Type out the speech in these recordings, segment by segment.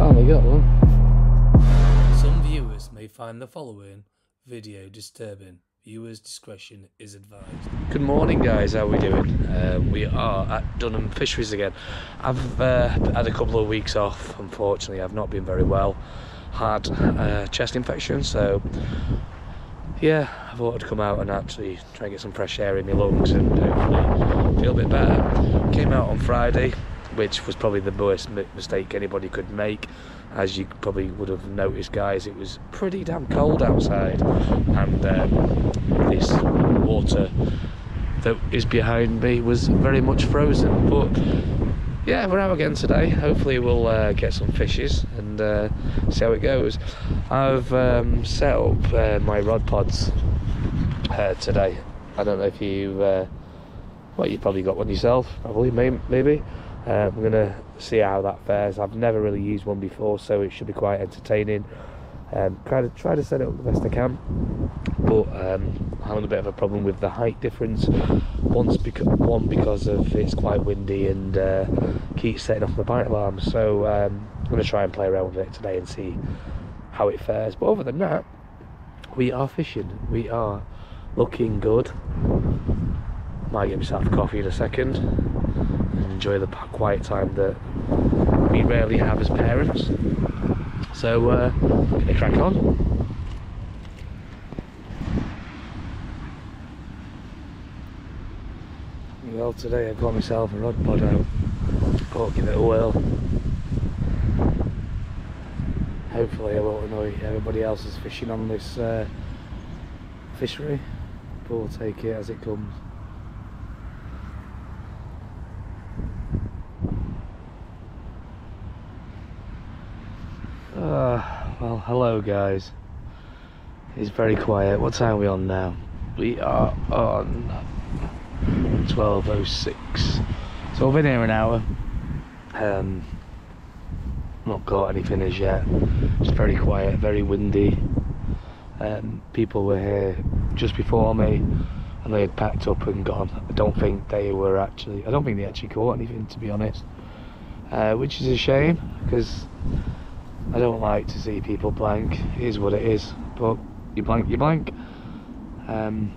Finally got one. Some viewers may find the following video disturbing. Viewers' discretion is advised. Good morning, guys. How are we doing? Uh, we are at Dunham Fisheries again. I've uh, had a couple of weeks off. Unfortunately, I've not been very well. Had uh, chest infection, so yeah, I thought I'd come out and actually try and get some fresh air in my lungs and hopefully feel a bit better. Came out on Friday, which was probably the worst mistake anybody could make. As you probably would have noticed, guys, it was pretty damn cold outside, and um, this water that is behind me was very much frozen. But yeah, we're out again today. Hopefully, we'll uh, get some fishes and uh, see how it goes. I've um, set up uh, my rod pods uh, today. I don't know if you, uh, well, you probably got one yourself, probably, may- maybe. Uh, I'm gonna see how that fares. I've never really used one before, so it should be quite entertaining. Um, try to try to set it up the best I can, but um, I'm having a bit of a problem with the height difference. Once because one because of it's quite windy and uh, keeps setting off my bite alarm. So um, I'm going to try and play around with it today and see how it fares. But other than that, we are fishing. We are looking good. Might get myself a coffee in a second enjoy the quiet time that we rarely have as parents. So, uh, gonna crack on. Well, today I got myself a rod pod out. Thought give it a whirl. Hopefully, I won't annoy everybody else fishing on this uh, fishery, but we'll take it as it comes. Uh, well, hello guys. It's very quiet. What time are we on now? We are on 12.06. So I've been here an hour. Um, not caught anything as yet. It's very quiet, very windy. Um, people were here just before me and they had packed up and gone. I don't think they were actually, I don't think they actually caught anything to be honest. Uh, which is a shame because I don't like to see people blank. It is what it is. But you blank, you blank. Um,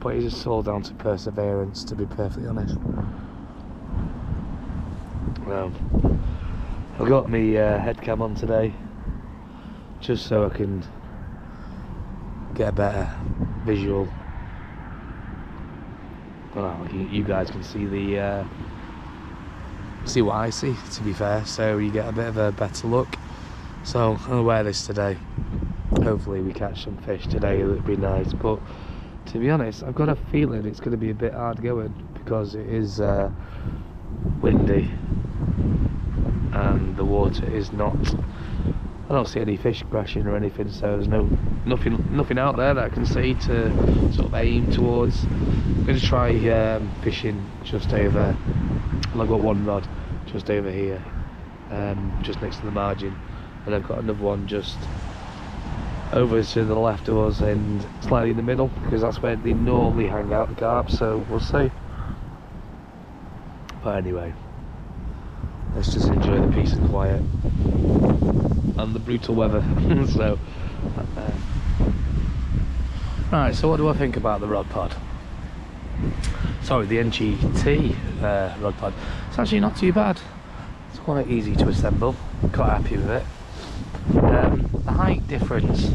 but it's all down to perseverance, to be perfectly honest. Well, I've got my uh, head cam on today, just so I can get a better visual. Well, you, you guys can see the uh, see what I see. To be fair, so you get a bit of a better look. So I'm gonna wear this today. Hopefully we catch some fish today. it would be nice. But to be honest, I've got a feeling it's going to be a bit hard going because it is uh, windy and the water is not. I don't see any fish crashing or anything, so there's no nothing nothing out there that I can see to sort of aim towards. I'm going to try um, fishing just over. I've got one rod just over here, um, just next to the margin, and I've got another one just over to the left of us and slightly in the middle because that's where they normally hang out the carp. So we'll see. But anyway, let's just enjoy the peace and quiet and the brutal weather. so, uh, right. So what do I think about the rod pod? Sorry, the NGT uh, rod pod. It's actually not too bad. It's quite easy to assemble. Quite happy with it. Um, the height difference,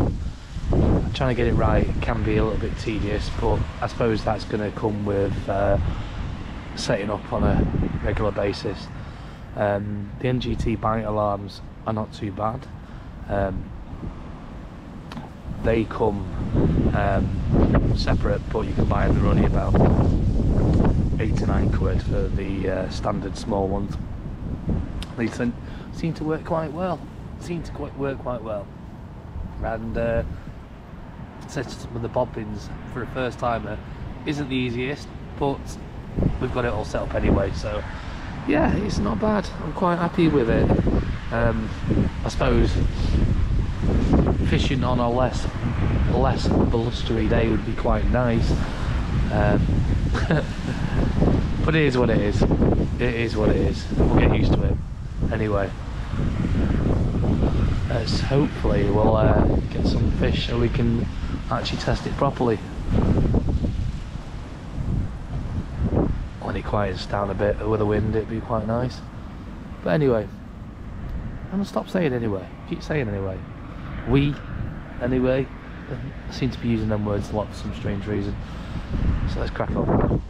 trying to get it right can be a little bit tedious, but I suppose that's going to come with uh, setting up on a regular basis. Um, the NGT bite alarms are not too bad. Um, they come um, separate, but you can buy them. Only about eight to nine quid for the uh, standard small ones. They seem to work quite well. Seem to quite work quite well. And uh, set some of the bobbins for a first timer isn't the easiest, but we've got it all set up anyway. So yeah, it's not bad. I'm quite happy with it. Um, I suppose fishing on a less less blustery day would be quite nice. Um, but it is what it is. It is what it is. We'll get used to it. Anyway. As hopefully we'll uh, get some fish so we can actually test it properly. When it quiets down a bit with the wind, it'd be quite nice. But anyway, I'm gonna stop saying anyway. Keep saying anyway. We, anyway. I seem to be using them words a lot for some strange reason. So let's crack on.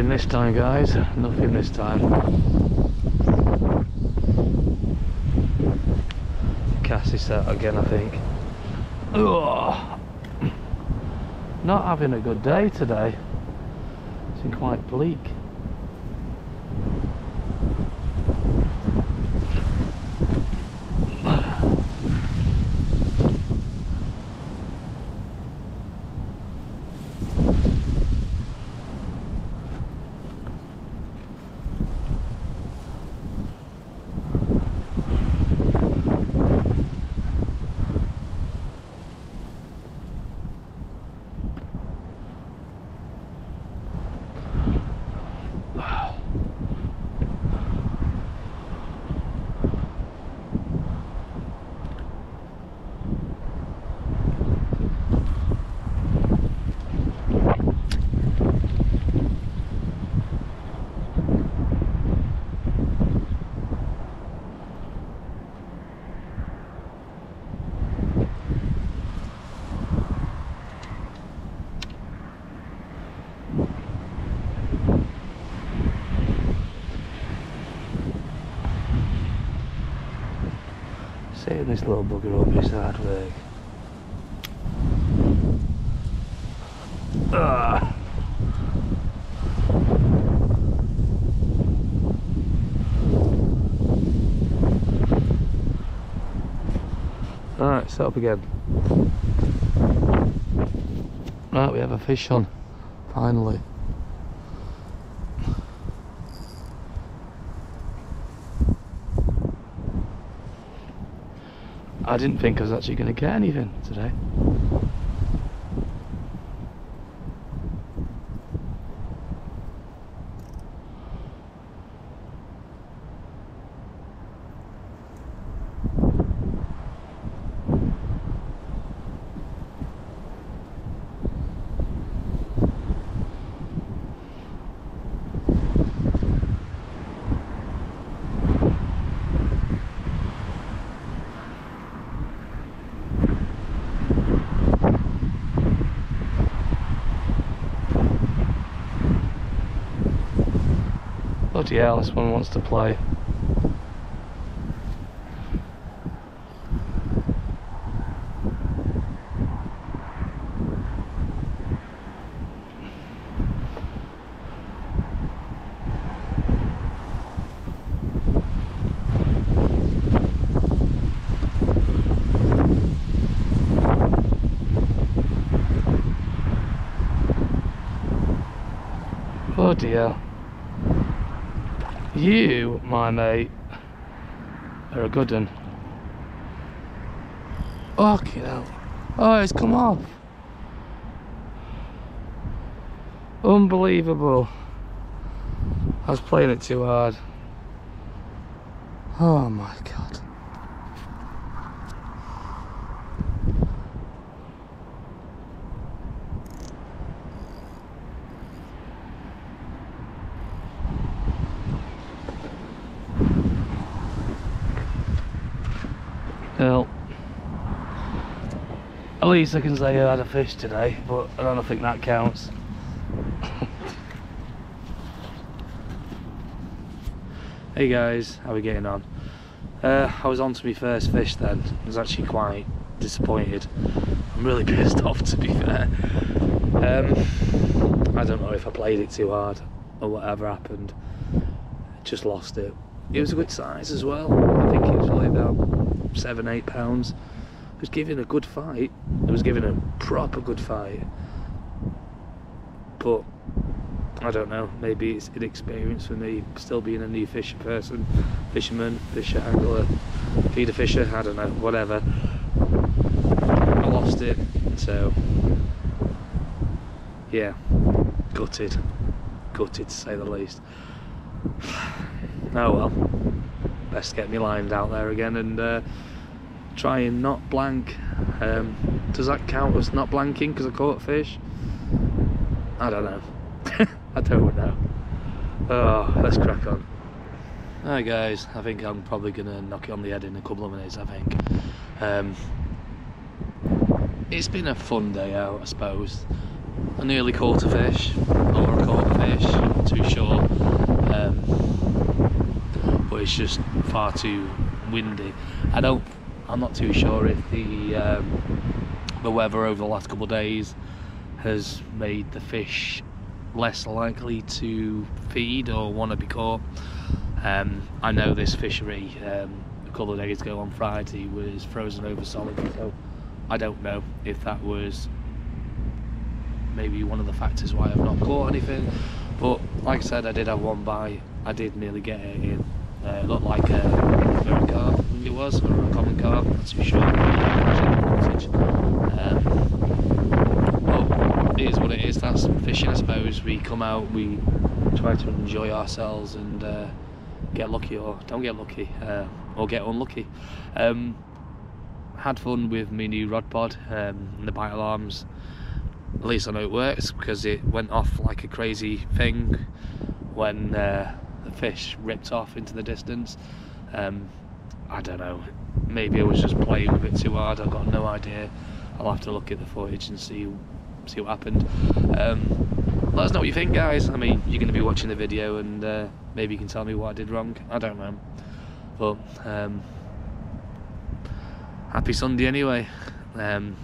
Nothing this time guys, nothing this time. Cast this out again I think. Ugh. Not having a good day today. It's been quite bleak. Setting this little bugger up is hard work. Ah. Alright, set up again. Right, we have a fish on, finally. I didn't think I was actually going to get anything today. Bloody hell, this one wants to play. Bloody hell. You, my mate, are a good one. Fucking hell. Oh, it's come off. Unbelievable. I was playing it too hard. Oh my god. Well, I can say I had a fish today, but I don't think that counts. hey guys, how are we getting on? Uh, I was on to my first fish then. I was actually quite disappointed. I'm really pissed off to be fair. Um, I don't know if I played it too hard or whatever happened. Just lost it. It was a good size as well. I think it was probably about seven, eight pounds. Was giving a good fight. It was giving a proper good fight. but I don't know. Maybe it's inexperience for me, still being a new fisher person, fisherman, fisher, angler, feeder fisher. I don't know, whatever. I lost it, so yeah, gutted, gutted to say the least. Oh well, best get me lined out there again and uh, try and not blank. Um, does that count as not blanking because I caught fish? I don't know. I don't know. Oh, let's crack on. Alright guys, I think I'm probably gonna knock it on the head in a couple of minutes I think. Um, it's been a fun day out I suppose. I nearly caught a fish, or I caught a fish, not too sure. Um, but it's just far too windy. I don't, I'm not too sure if the um, the weather over the last couple of days has made the fish less likely to feed or want to be caught. Um, I know this fishery um, a couple of days ago on Friday was frozen over solid, so I don't know if that was maybe one of the factors why I've not caught anything. But like I said, I did have one bite. I did nearly get it in. Uh, it looked like a it was, a common carp, not too sure. It is what it is. That's fishing, I suppose. We come out, we try to enjoy ourselves and uh, get lucky or don't get lucky uh, or get unlucky. Um, had fun with my new rod pod um, and the bite alarms. At least I know it works because it went off like a crazy thing when uh, the fish ripped off into the distance. Um, I don't know. Maybe I was just playing with it too hard. I've got no idea. I'll have to look at the footage and see see what happened. Um, let us know what you think, guys. I mean, you're going to be watching the video, and uh, maybe you can tell me what I did wrong. I don't know, but um, happy Sunday anyway. Um,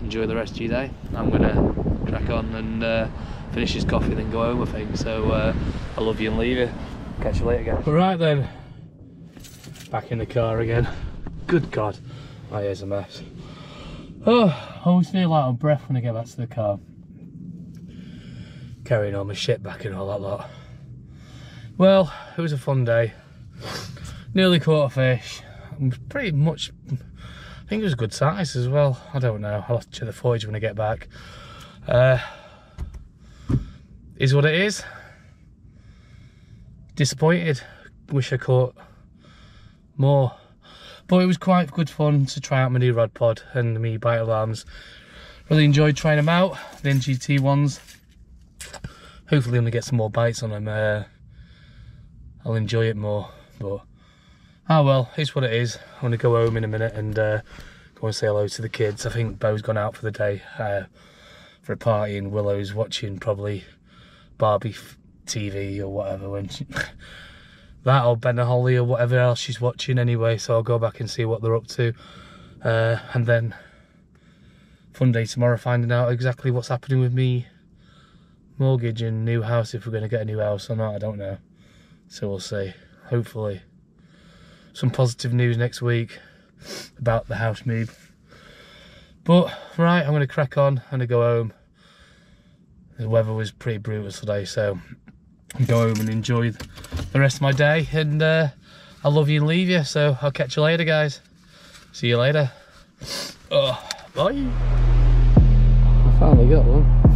enjoy the rest of your day. I'm gonna crack on and uh, finish this coffee then go home. I think so. Uh, I love you and leave you. Catch you later, guys. Right then, back in the car again. Good God, my ear's a mess. Oh, I always feel like I'm breath when I get back to the car. Carrying all my shit back and all that lot. Well, it was a fun day. Nearly caught a fish. Pretty much, I think it was a good size as well. I don't know. I'll have to check the footage when I get back. Uh, is what it is. Disappointed. Wish I caught more. But it was quite good fun to try out my new rod pod and me bite alarms. Really enjoyed trying them out, the NGT ones. Hopefully I'm gonna get some more bites on them. Uh, I'll enjoy it more, but ah well, it's what it is. I'm gonna go home in a minute and uh, go and say hello to the kids. I think Bo's gone out for the day uh, for a party and Willow's watching probably Barbie TV or whatever when she, that or Ben and Holly or whatever else she's watching anyway. So I'll go back and see what they're up to, uh, and then fun day tomorrow finding out exactly what's happening with me mortgage and new house if we're going to get a new house or not. I don't know. So we'll see. Hopefully, some positive news next week about the house move. But right, I'm going to crack on. Going to go home. The weather was pretty brutal today, so I'll go home and enjoy the rest of my day. And uh, I love you and leave you. So I'll catch you later, guys. See you later. Oh, bye. I finally got one.